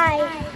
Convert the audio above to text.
Bye.